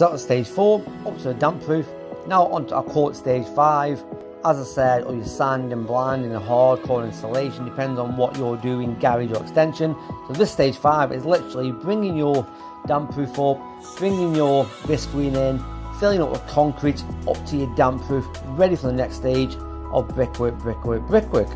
So that's stage four, up to the damp proof. Now onto to, coat stage five. As I said, or your sand and blind and a hardcore installation, depends on what you're doing, garage or extension. So this stage five is literally bringing your damp proof up, bringing your visqueen in, filling up with concrete up to your damp proof, ready for the next stage of brickwork, brickwork, brickwork.